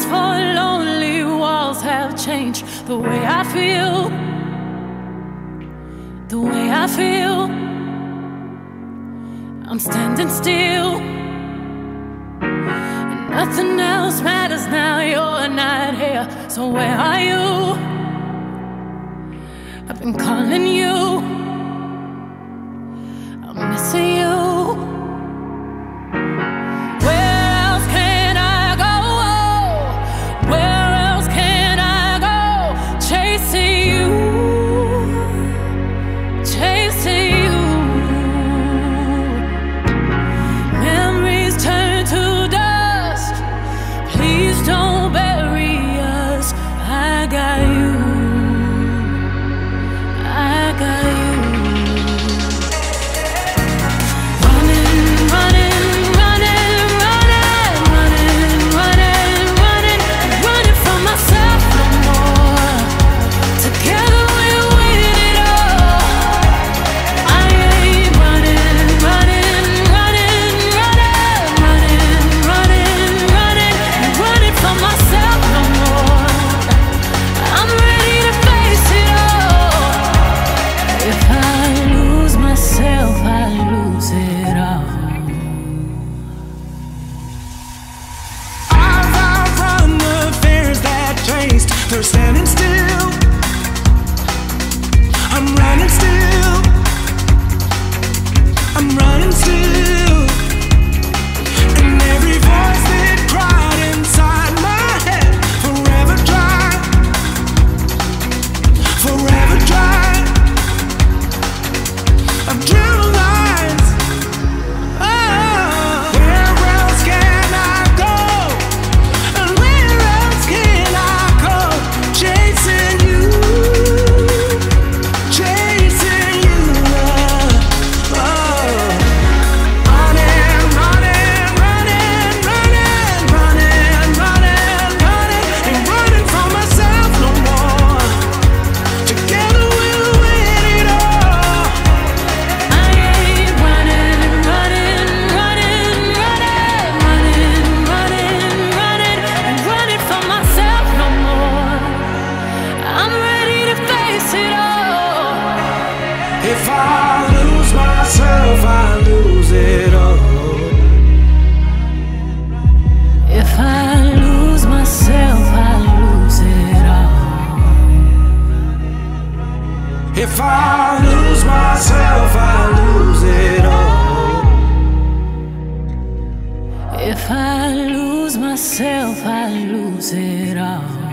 These four lonely walls have changed the way I feel. The way I feel. I'm standing still. And nothing else matters now. You're not here. So where are you? I've been calling you. standing still. I'm running still. If I lose myself, I lose it all. If I lose myself, I lose it all. If I lose myself, I lose it all. If I lose myself, I lose it all.